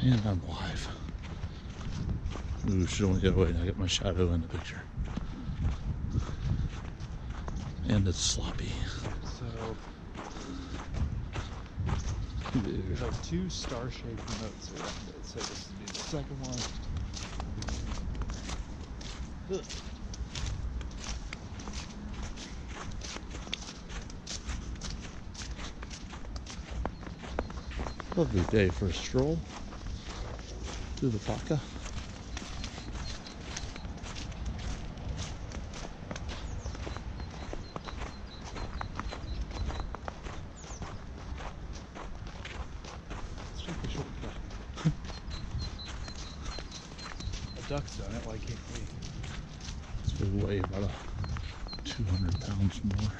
And I'm live. Ooh, should only get away. I get my shadow in the picture. And it's sloppy. So there's like two star-shaped remotes around it. So this would be the second one. Ugh. Lovely day for a stroll through the Paca. Let's take the shortcut. A duck's done it. Why can't we? We weigh about a 200 pounds more.